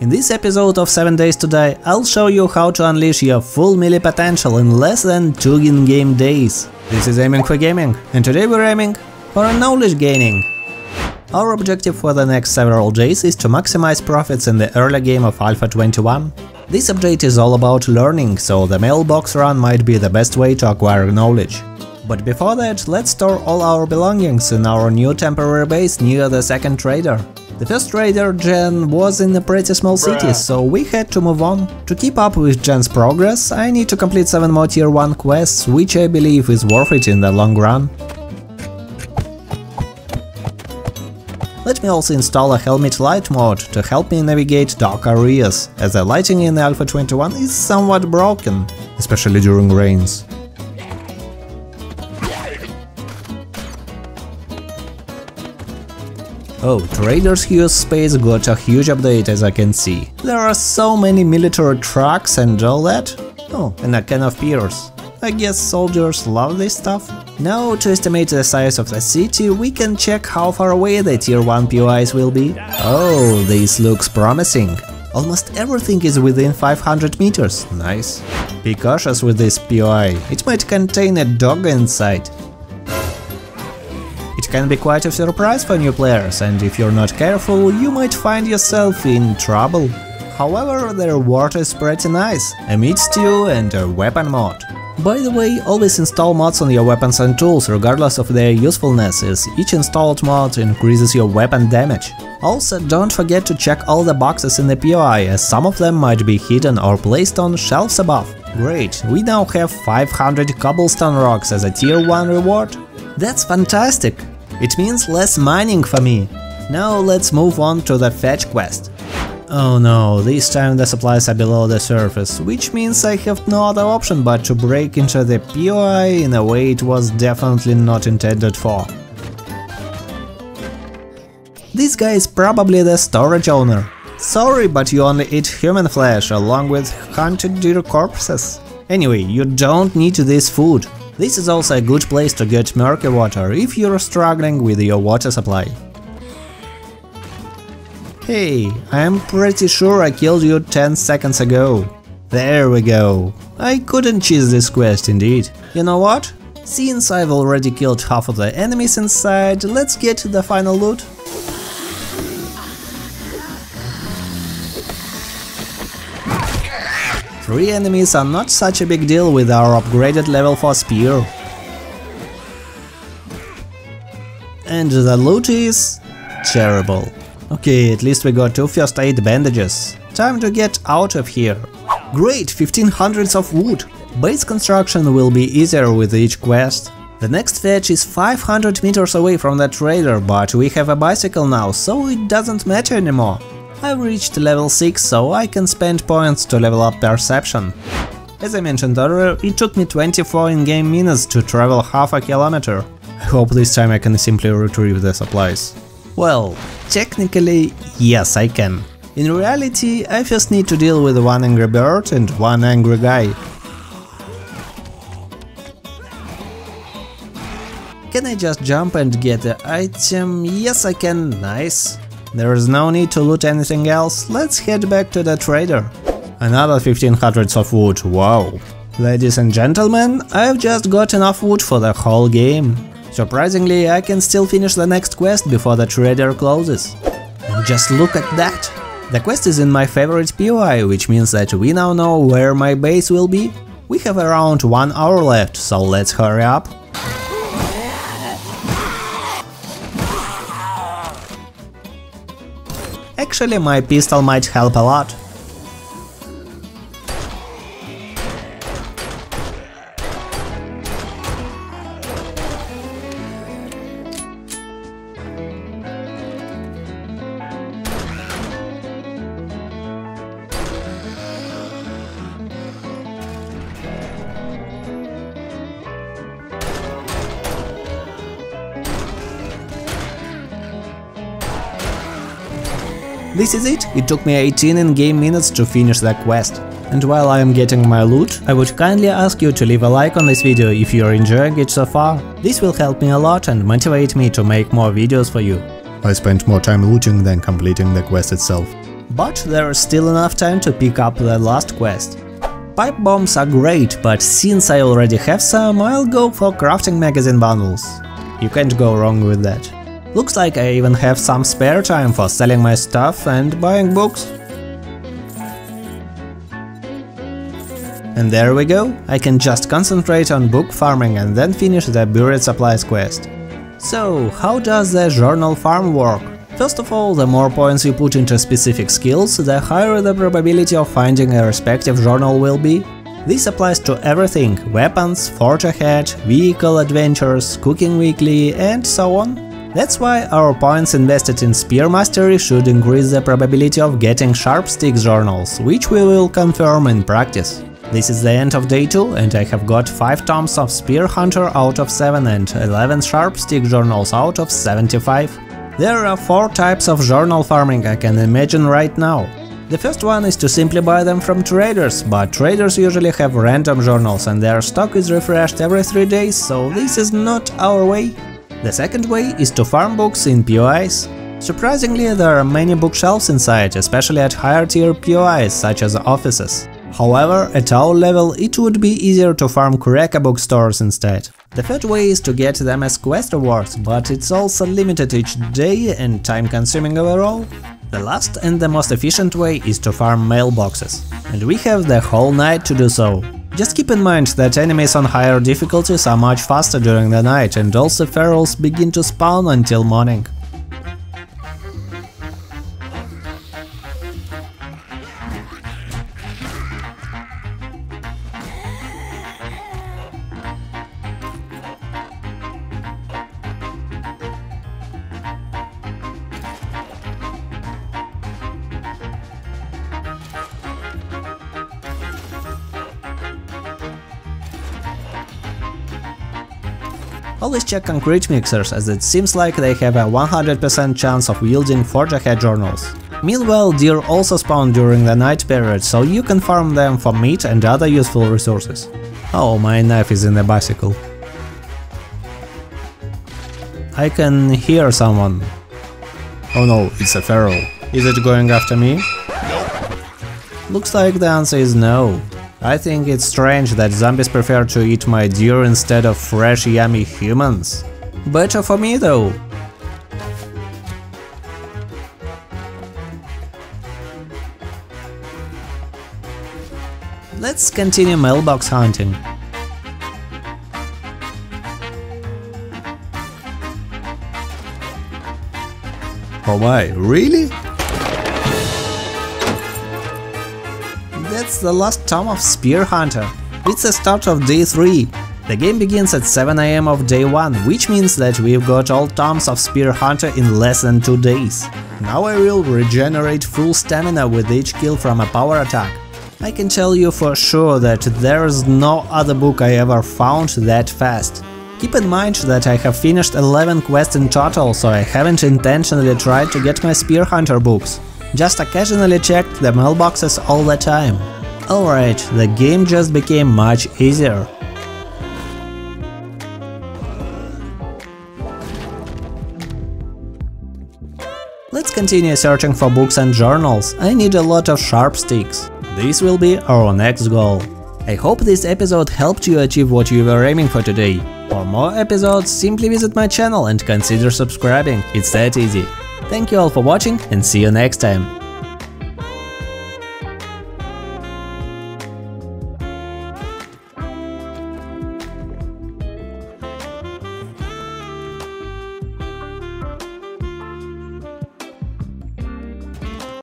In this episode of 7 Days to Die, I'll show you how to unleash your full melee potential in less than 2 in-game days. This is Aiming for Gaming, and today we're aiming for a knowledge gaining. Our objective for the next several days is to maximize profits in the early game of Alpha 21. This update is all about learning, so the mailbox run might be the best way to acquire knowledge. But before that, let's store all our belongings in our new temporary base near the second trader. The first trader, Jen was in a pretty small city, so we had to move on. To keep up with Jen's progress, I need to complete 7 more tier 1 quests, which I believe is worth it in the long run. Let me also install a Helmet Light mod to help me navigate dark areas, as the lighting in Alpha 21 is somewhat broken, especially during rains. Oh, Trader's Hugh's Space got a huge update as I can see. There are so many military trucks and all that. Oh, and a can of beers. I guess soldiers love this stuff. Now, to estimate the size of the city, we can check how far away the tier 1 POIs will be. Oh, this looks promising. Almost everything is within 500 meters, nice. Be cautious with this POI, it might contain a dog inside. Can be quite a surprise for new players, and if you're not careful, you might find yourself in trouble. However, the reward is pretty nice, a meat stew and a weapon mod. By the way, always install mods on your weapons and tools, regardless of their usefulness, as each installed mod increases your weapon damage. Also, don't forget to check all the boxes in the POI, as some of them might be hidden or placed on shelves above. Great, we now have 500 cobblestone rocks as a tier 1 reward. That's fantastic! It means less mining for me. Now let's move on to the fetch quest. Oh no, this time the supplies are below the surface, which means I have no other option but to break into the POI in a way it was definitely not intended for. This guy is probably the storage owner. Sorry, but you only eat human flesh along with hunted deer corpses. Anyway, you don't need this food. This is also a good place to get murky water if you're struggling with your water supply. Hey, I'm pretty sure I killed you 10 seconds ago. There we go. I couldn't cheese this quest indeed. You know what? Since I've already killed half of the enemies inside, let's get to the final loot. Three enemies are not such a big deal with our upgraded level 4 spear. And the loot is... terrible. Okay, at least we got two first aid bandages. Time to get out of here. Great, 1500s of wood. Base construction will be easier with each quest. The next fetch is 500 meters away from the trader, but we have a bicycle now, so it doesn't matter anymore. I've reached level 6, so I can spend points to level up perception. As I mentioned earlier, it took me 24 in-game minutes to travel half a kilometer. I hope this time I can simply retrieve the supplies. Well, technically, yes I can. In reality, I first need to deal with one angry bird and one angry guy. Can I just jump and get the item? Yes I can, nice. There is no need to loot anything else, let's head back to the trader. Another 1500s of wood, wow. Ladies and gentlemen, I've just got enough wood for the whole game. Surprisingly, I can still finish the next quest before the trader closes. And just look at that! The quest is in my favorite POI, which means that we now know where my base will be. We have around one hour left, so let's hurry up. Actually, my pistol might help a lot. This is it, it took me 18 in-game minutes to finish the quest. And while I am getting my loot, I would kindly ask you to leave a like on this video if you are enjoying it so far. This will help me a lot and motivate me to make more videos for you. I spent more time looting than completing the quest itself. but there's still enough time to pick up the last quest. Pipe bombs are great, but since I already have some, I'll go for crafting magazine bundles. You can't go wrong with that. Looks like I even have some spare time for selling my stuff and buying books. And there we go, I can just concentrate on book farming and then finish the buried supplies quest. So, how does the journal farm work? First of all, the more points you put into specific skills, the higher the probability of finding a respective journal will be. This applies to everything – weapons, forge ahead, vehicle adventures, cooking weekly, and so on. That's why our points invested in Spear Mastery should increase the probability of getting Sharp Stick journals, which we will confirm in practice. This is the end of day 2 and I have got 5 tomes of Spear Hunter out of 7 and 11 Sharp Stick journals out of 75. There are four types of journal farming I can imagine right now. The first one is to simply buy them from traders, but traders usually have random journals and their stock is refreshed every 3 days, so this is not our way. The second way is to farm books in POIs. Surprisingly, there are many bookshelves inside, especially at higher tier POIs such as offices. However, at our level it would be easier to farm Crack-a-Book stores instead. The third way is to get them as quest rewards, but it's also limited each day and time consuming overall. The last and the most efficient way is to farm mailboxes, and we have the whole night to do so. Just keep in mind that enemies on higher difficulties are much faster during the night and also ferals begin to spawn until morning. Always check concrete mixers as it seems like they have a 100% chance of yielding forge ahead journals. Meanwhile, deer also spawn during the night period, so you can farm them for meat and other useful resources. Oh, my knife is in the bicycle. I can hear someone. Oh no, it's a feral. Is it going after me? Looks like the answer is no. I think it's strange that zombies prefer to eat my deer instead of fresh yummy humans. Better for me though. Let's continue mailbox hunting. Oh my, really? That's the last tome of Spear Hunter. It's the start of day 3. The game begins at 7am of day 1, which means that we've got all tomes of Spear Hunter in less than 2 days. Now I will regenerate full stamina with each kill from a power attack. I can tell you for sure that there's no other book I ever found that fast. Keep in mind that I have finished 11 quests in total, so I haven't intentionally tried to get my Spear Hunter books. Just occasionally checked the mailboxes all the time. Alright, the game just became much easier. Let's continue searching for books and journals, I need a lot of sharp sticks. This will be our next goal. I hope this episode helped you achieve what you were aiming for today. For more episodes, simply visit my channel and consider subscribing, it's that easy. Thank you all for watching and see you next time.